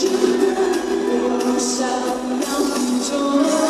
值得我想要捕捉